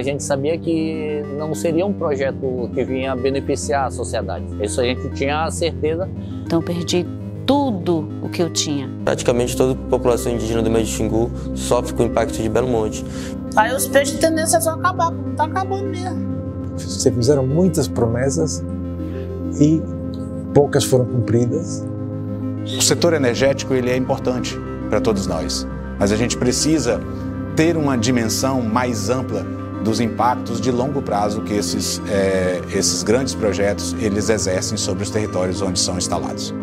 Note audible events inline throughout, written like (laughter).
a gente sabia que não seria um projeto que vinha beneficiar a sociedade. Isso a gente tinha a certeza. Então perdi tudo o que eu tinha. Praticamente toda a população indígena do meio de Xingu sofre com o impacto de Belo Monte. Aí os peixes têm tendência a acabar, tá acabando mesmo. Se fizeram muitas promessas e poucas foram cumpridas. O setor energético ele é importante para todos nós, mas a gente precisa ter uma dimensão mais ampla dos impactos de longo prazo que esses, é, esses grandes projetos eles exercem sobre os territórios onde são instalados.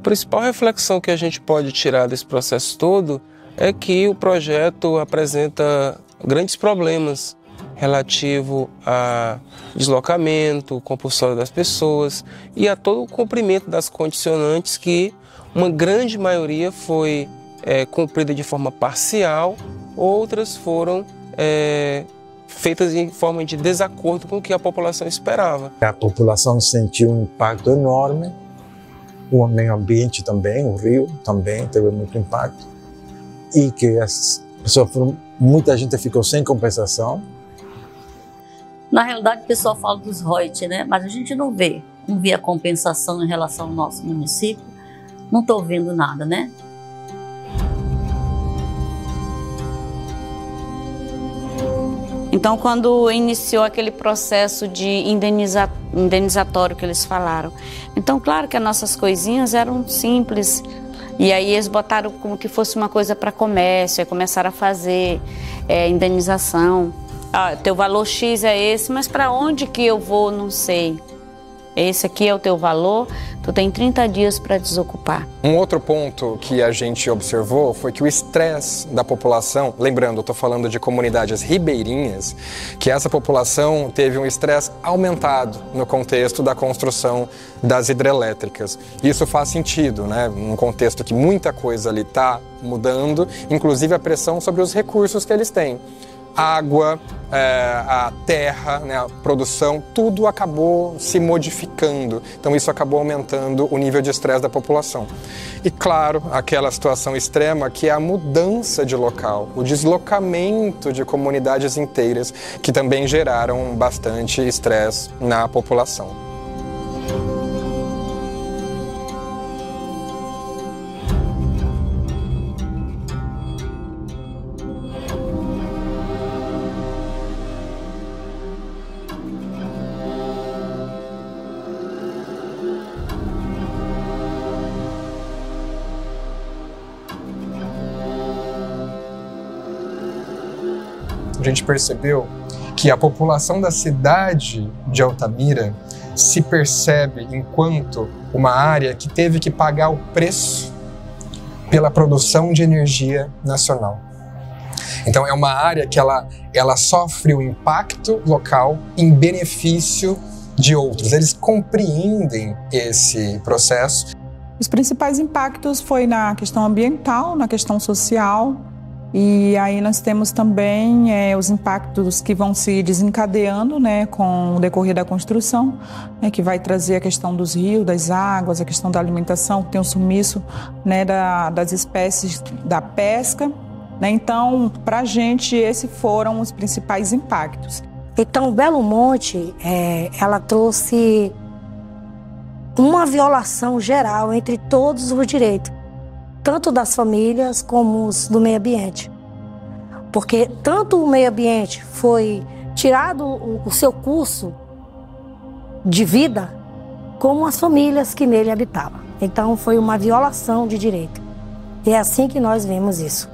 A principal reflexão que a gente pode tirar desse processo todo é que o projeto apresenta grandes problemas relativo a deslocamento, compulsório das pessoas e a todo o cumprimento das condicionantes que uma grande maioria foi é, cumprida de forma parcial, outras foram é, feitas em forma de desacordo com o que a população esperava. A população sentiu um impacto enorme o meio ambiente também, o rio também teve muito impacto e que as pessoas foram, muita gente ficou sem compensação. Na realidade, o pessoal fala dos royalties, né? Mas a gente não vê, não vê a compensação em relação ao nosso município. Não estou vendo nada, né? Então, quando iniciou aquele processo de indeniza, indenizatório que eles falaram, então, claro que as nossas coisinhas eram simples. E aí eles botaram como que fosse uma coisa para comércio, aí começaram a fazer é, indenização. Ah, teu valor X é esse, mas para onde que eu vou, não sei. Esse aqui é o teu valor, tu tem 30 dias para desocupar. Um outro ponto que a gente observou foi que o estresse da população, lembrando, eu estou falando de comunidades ribeirinhas, que essa população teve um estresse aumentado no contexto da construção das hidrelétricas. Isso faz sentido, né? Num contexto que muita coisa ali está mudando, inclusive a pressão sobre os recursos que eles têm água, é, a terra, né, a produção, tudo acabou se modificando. Então isso acabou aumentando o nível de estresse da população. E claro, aquela situação extrema que é a mudança de local, o deslocamento de comunidades inteiras que também geraram bastante estresse na população. Gente percebeu que a população da cidade de Altamira se percebe enquanto uma área que teve que pagar o preço pela produção de energia nacional. Então é uma área que ela, ela sofre o impacto local em benefício de outros. Eles compreendem esse processo. Os principais impactos foi na questão ambiental, na questão social, e aí nós temos também é, os impactos que vão se desencadeando né, com o decorrer da construção, né, que vai trazer a questão dos rios, das águas, a questão da alimentação, que tem o sumiço né, da, das espécies da pesca. Né? Então, para a gente, esses foram os principais impactos. Então, Belo Monte, é, ela trouxe uma violação geral entre todos os direitos tanto das famílias como os do meio ambiente. Porque tanto o meio ambiente foi tirado o seu curso de vida, como as famílias que nele habitavam. Então foi uma violação de direito. E é assim que nós vemos isso.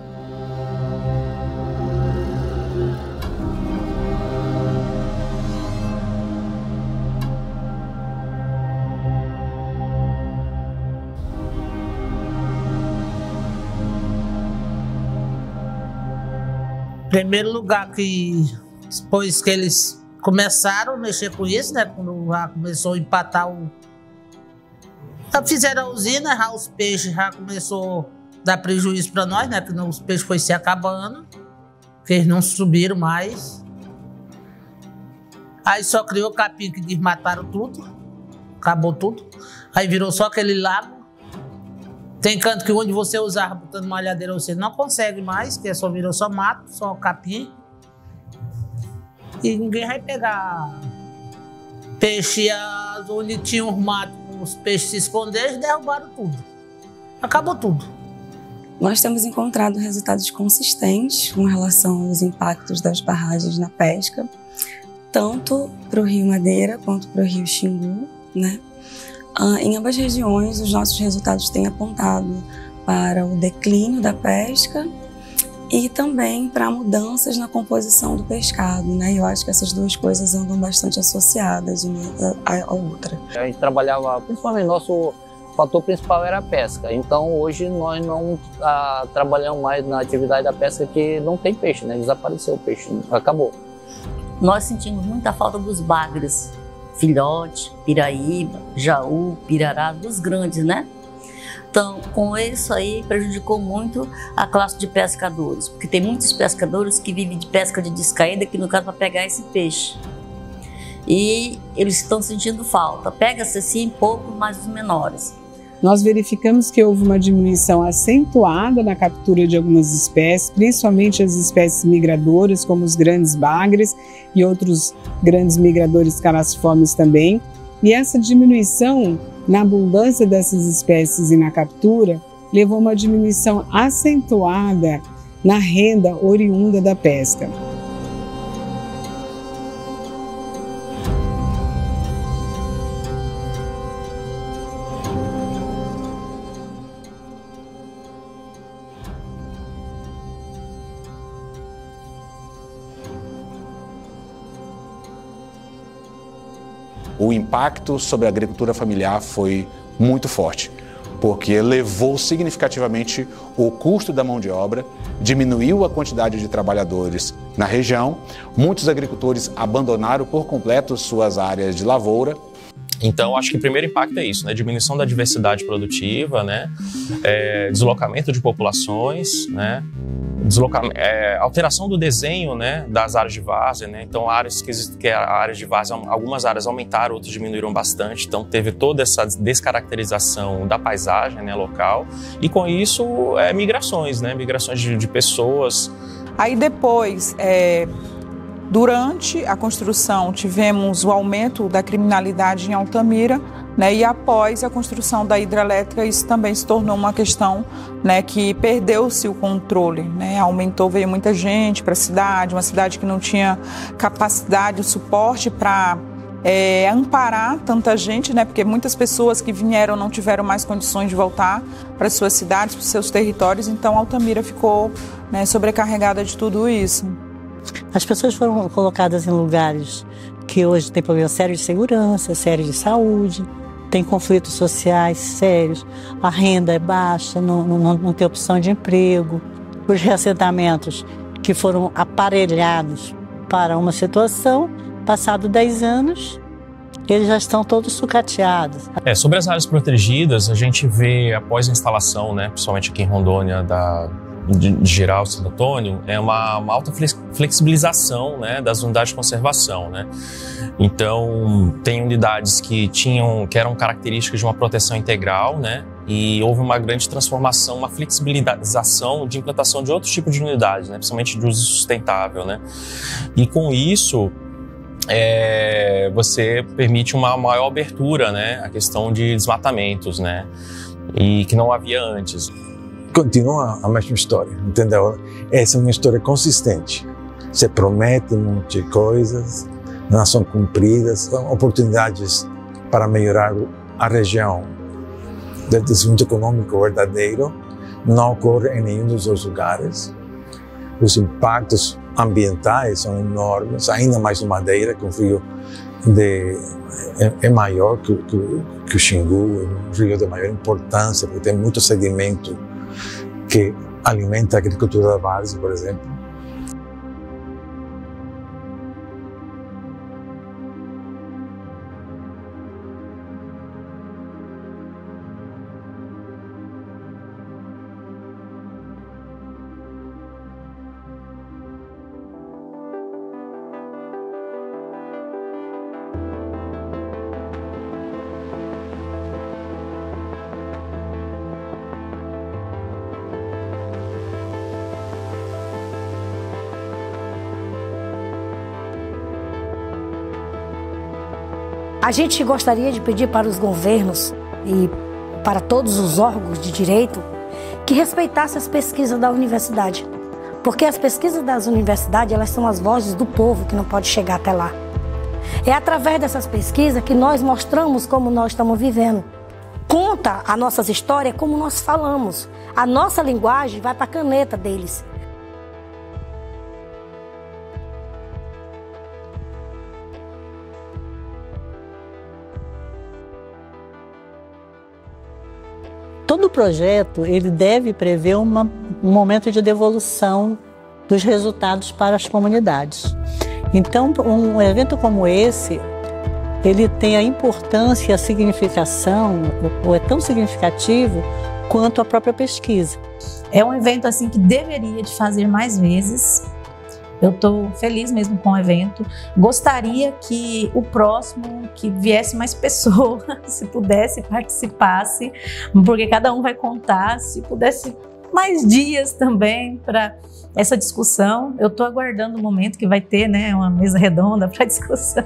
Primeiro lugar que depois que eles começaram a mexer com isso, né? Quando já começou a empatar o. Já fizeram a usina, já os peixes já começou a dar prejuízo para nós, né? Porque os peixes foi se acabando, que eles não subiram mais. Aí só criou capim que desmataram tudo, acabou tudo. Aí virou só aquele lago. Tem canto que onde você usava botando malhadeira você não consegue mais, que só virou só mato, só capim. E ninguém vai pegar peixe onde tinha os matos, os peixes se esconderam derrubaram tudo. Acabou tudo. Nós temos encontrado resultados consistentes com relação aos impactos das barragens na pesca, tanto para o Rio Madeira quanto para o Rio Xingu, né? Ah, em ambas regiões, os nossos resultados têm apontado para o declínio da pesca e também para mudanças na composição do pescado, né? Eu acho que essas duas coisas andam bastante associadas uma à outra. A gente trabalhava, principalmente nosso fator principal era a pesca. Então hoje nós não ah, trabalhamos mais na atividade da pesca que não tem peixe, né? Desapareceu o peixe, acabou. Nós sentimos muita falta dos bagres filhote, piraíba, jaú, pirará, dos grandes, né? Então, com isso aí, prejudicou muito a classe de pescadores, porque tem muitos pescadores que vivem de pesca de descaída, que no caso para pegar esse peixe. E eles estão sentindo falta. Pega-se sim pouco, mas os menores. Nós verificamos que houve uma diminuição acentuada na captura de algumas espécies, principalmente as espécies migradoras, como os grandes bagres e outros grandes migradores caraciformes também. E essa diminuição na abundância dessas espécies e na captura levou a uma diminuição acentuada na renda oriunda da pesca. Impacto sobre a agricultura familiar foi muito forte, porque elevou significativamente o custo da mão de obra, diminuiu a quantidade de trabalhadores na região, muitos agricultores abandonaram por completo suas áreas de lavoura então, acho que o primeiro impacto é isso, né? Diminuição da diversidade produtiva, né? É, deslocamento de populações, né? Deslocamento, é, alteração do desenho, né? Das áreas de várzea, né? Então, áreas que, que áreas de várzea, algumas áreas aumentaram, outras diminuíram bastante. Então, teve toda essa descaracterização da paisagem, né? Local. E com isso, é, migrações, né? Migrações de, de pessoas. Aí depois, é, Durante a construção, tivemos o aumento da criminalidade em Altamira, né, e após a construção da hidrelétrica, isso também se tornou uma questão né, que perdeu-se o controle. Né, aumentou, veio muita gente para a cidade, uma cidade que não tinha capacidade, suporte para é, amparar tanta gente, né, porque muitas pessoas que vieram não tiveram mais condições de voltar para suas cidades, para seus territórios, então Altamira ficou né, sobrecarregada de tudo isso. As pessoas foram colocadas em lugares que hoje tem problemas sérios de segurança, sérios de saúde, tem conflitos sociais sérios, a renda é baixa, não, não, não tem opção de emprego. Os reassentamentos que foram aparelhados para uma situação, passado 10 anos, eles já estão todos sucateados. É, sobre as áreas protegidas, a gente vê após a instalação, né, principalmente aqui em Rondônia, da, de, geral Santo Antônio é uma, uma alta flexibilização né, das unidades de conservação. Né? Então, tem unidades que tinham que eram características de uma proteção integral, né? E houve uma grande transformação, uma flexibilização de implantação de outros tipos de unidades, né? principalmente de uso sustentável. Né? E com isso, é, você permite uma maior abertura né? à questão de desmatamentos, né? e que não havia antes continua a mesma história, entendeu? Essa é uma história consistente. Se promete muitas coisas, não são cumpridas, são oportunidades para melhorar a região. Do desenvolvimento econômico verdadeiro não ocorre em nenhum dos dois lugares. Os impactos ambientais são enormes, ainda mais no Madeira, que o rio de, é, é, maior que, que, que o Xingu, é um rio de maior importância, porque tem muito sedimento que alimenta a agricultura da várzea, por exemplo. A gente gostaria de pedir para os governos e para todos os órgãos de direito que respeitassem as pesquisas da universidade. Porque as pesquisas das universidades, elas são as vozes do povo que não pode chegar até lá. É através dessas pesquisas que nós mostramos como nós estamos vivendo. Conta as nossas histórias como nós falamos. A nossa linguagem vai para a caneta deles. Projeto ele deve prever uma, um momento de devolução dos resultados para as comunidades. Então, um evento como esse, ele tem a importância e a significação, ou é tão significativo quanto a própria pesquisa. É um evento assim que deveria de fazer mais vezes. Eu estou feliz mesmo com o evento. Gostaria que o próximo, que viesse mais (laughs) pessoas, se pudesse, participasse, porque cada um vai contar, se pudesse mais dias também para essa discussão. Eu estou aguardando o momento que vai ter, né, uma mesa redonda (laughs) para discussão.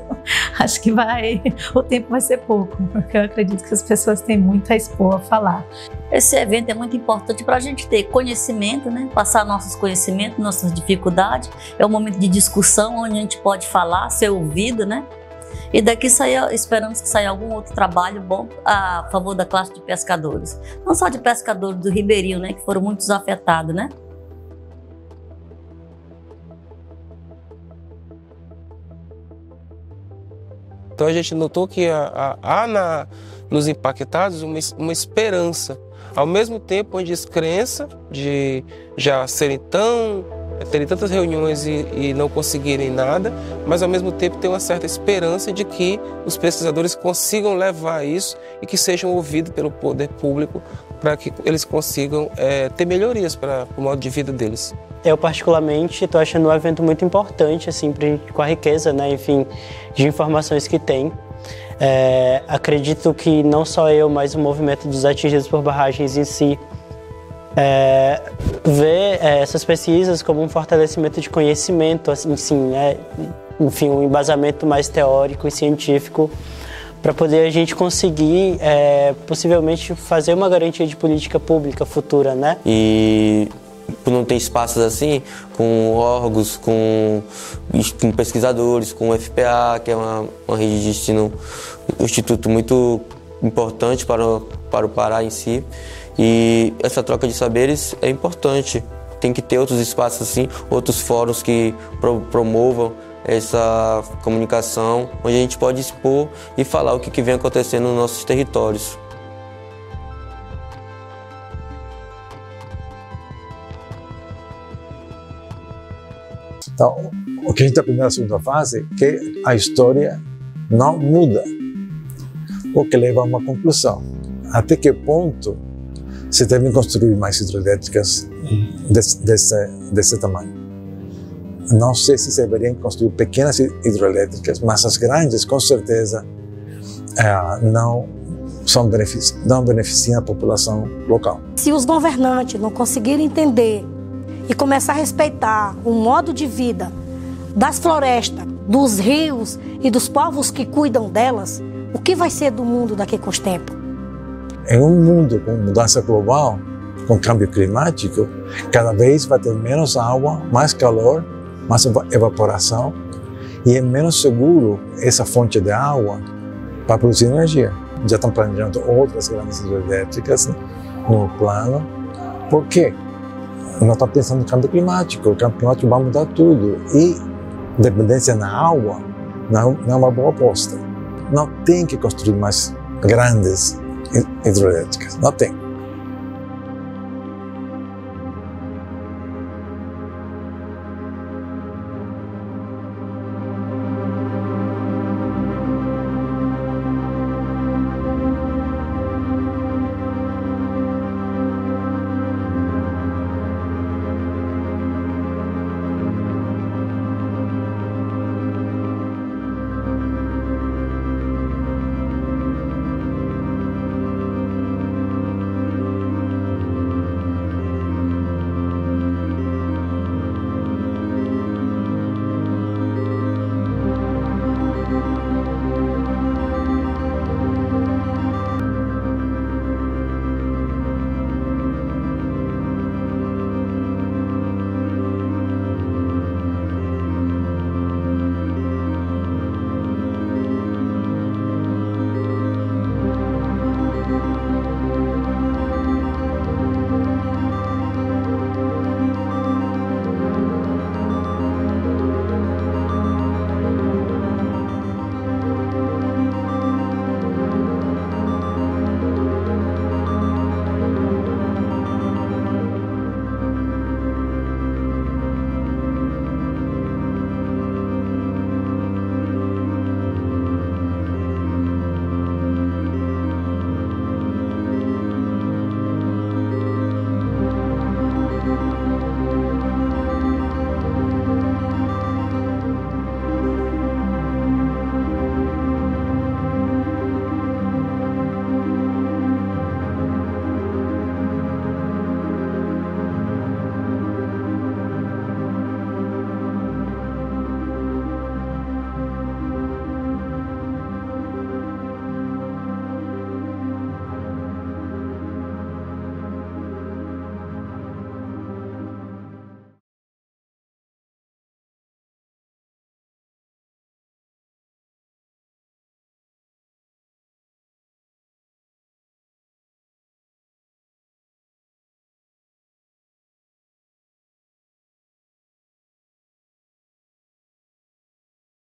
Acho que vai, o tempo vai ser pouco, porque eu acredito que as pessoas têm muito a expor, a falar. Esse evento é muito importante para a gente ter conhecimento, né? passar nossos conhecimentos, nossas dificuldades. É um momento de discussão onde a gente pode falar, ser ouvido, né? E daqui saia, esperamos que saia algum outro trabalho bom a favor da classe de pescadores. Não só de pescadores do Ribeirinho, né? Que foram muitos afetados, né? Então a gente notou que há na, nos impactados uma, uma esperança ao mesmo tempo, uma descrença de já serem tão terem tantas reuniões e, e, não conseguirem nada, mas ao mesmo tempo ter uma certa esperança de que os pesquisadores consigam levar isso e que sejam ouvidos pelo poder público para que eles consigam é, ter melhorias para o modo de vida deles. Eu particularmente estou achando um evento muito importante, assim, com a riqueza, né, enfim, de informações que tem. É, acredito que não só eu, mas o movimento dos atingidos por barragens em si é, é, essas pesquisas como um fortalecimento de conhecimento, assim, sim, né? enfim, um embasamento mais teórico e científico para poder a gente conseguir é, possivelmente fazer uma garantia de política pública futura, né? E não ter espaços assim, com órgãos, com, com pesquisadores, com o FPA, que é uma, uma rede de um instituto muito importante para, para o Pará em si. E essa troca de saberes é importante. Tem que ter outros espaços assim, outros fóruns que pro, promovam essa comunicação, onde a gente pode expor e falar o que, que vem acontecendo nos nossos territórios. Então, o que a gente aprendeu na segunda fase é que a história não muda, o que leva a uma conclusão. Até que ponto se devem construir mais hidrelétricas desse, desse, desse tamanho? Não sei se deveriam construir pequenas hidrelétricas, mas as grandes, com certeza, é, não são benefici não beneficiam a população local. Se os governantes não conseguirem entender e começar a respeitar o modo de vida das florestas, dos rios e dos povos que cuidam delas, o que vai ser do mundo daqui com os tempos? Em um mundo com mudança global, com câmbio climático, cada vez vai ter menos água, mais calor, mais evaporação e é menos seguro essa fonte de água para produzir energia. Já estão planejando outras grandes hidrelétricas no plano. Por quê? Nós estamos pensando no câmbio climático. O câmbio climático vai mudar tudo. E dependência na água não, não é uma boa aposta. Não tem que construir mais grandes hidrelétricas. Não tem.